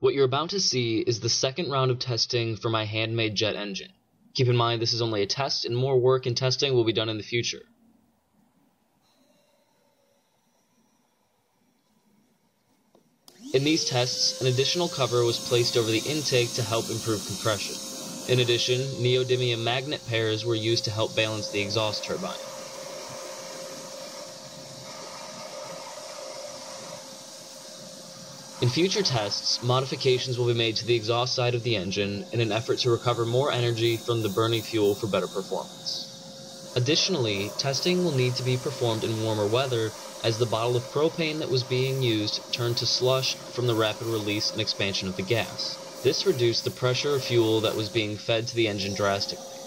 What you're about to see is the second round of testing for my handmade jet engine. Keep in mind this is only a test and more work and testing will be done in the future. In these tests, an additional cover was placed over the intake to help improve compression. In addition, neodymium magnet pairs were used to help balance the exhaust turbine. In future tests, modifications will be made to the exhaust side of the engine in an effort to recover more energy from the burning fuel for better performance. Additionally, testing will need to be performed in warmer weather as the bottle of propane that was being used turned to slush from the rapid release and expansion of the gas. This reduced the pressure of fuel that was being fed to the engine drastically.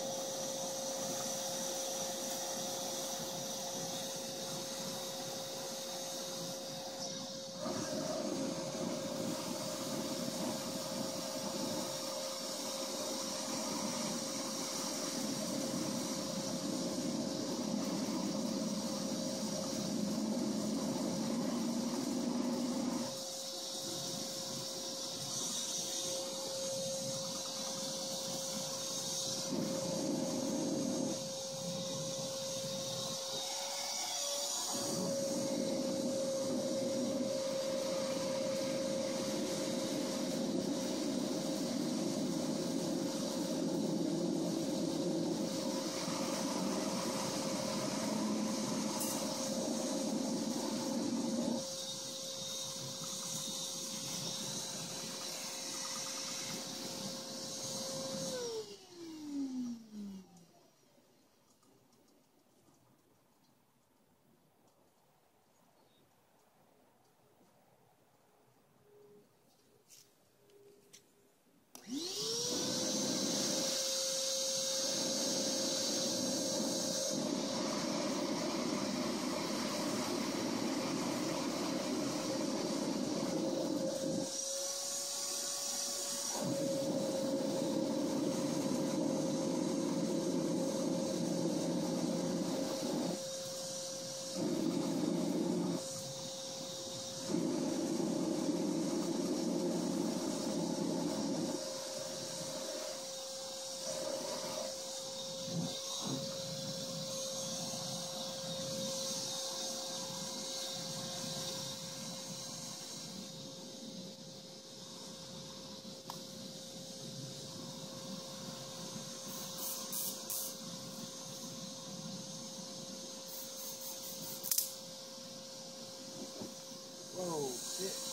Oh, shit.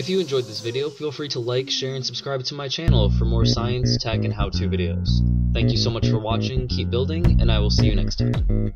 If you enjoyed this video, feel free to like, share, and subscribe to my channel for more science, tech, and how-to videos. Thank you so much for watching, keep building, and I will see you next time.